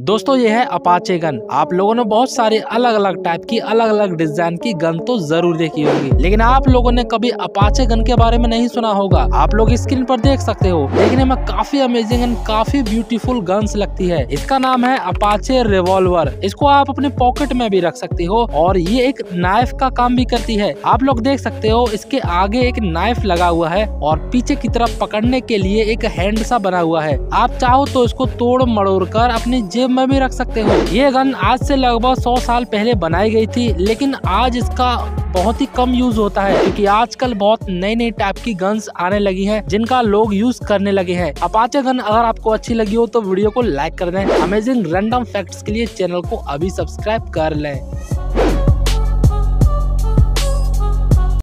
दोस्तों, ये है अपाचे गन आप लोगों ने बहुत सारे अलग अलग टाइप की अलग अलग डिज़ाइन की गन तो ज़रूर देखी होगी। लेकिन आप लोगों ने कभी अपाचे गन के बारे में नहीं सुना होगा। आप लोग स्क्रीन पर देख सकते हो। देखने में काफ़ी अमेजिंग एंड काफ़ी ब्यूटीफुल गन्स लगती है। इसका नाम है अपाचे रिवॉल्वर इसको आप अपने पॉकेट में भी रख सकते हो और ये एक नाइफ का काम भी करती है। आप लोग देख सकते हो, इसके आगे एक नाइफ लगा हुआ है और पीछे की तरफ़ पकड़ने के लिए एक हैंड सा बना हुआ है। आप चाहो तो इसको तोड़ मड़ोड़ कर अपनी जेब में भी रख सकते हो। ये गन आज से लगभग सौ साल पहले बनाई गई थी, लेकिन आज इसका बहुत ही कम यूज़ होता है, क्योंकि आजकल बहुत नई नई टाइप की गन्स आने लगी हैं, जिनका लोग यूज़ करने लगे हैं। अपाचे गन अगर आपको अच्छी लगी हो तो वीडियो को लाइक कर दें। अमेजिंग रैंडम फैक्ट्स के लिए चैनल को अभी सब्सक्राइब कर लें।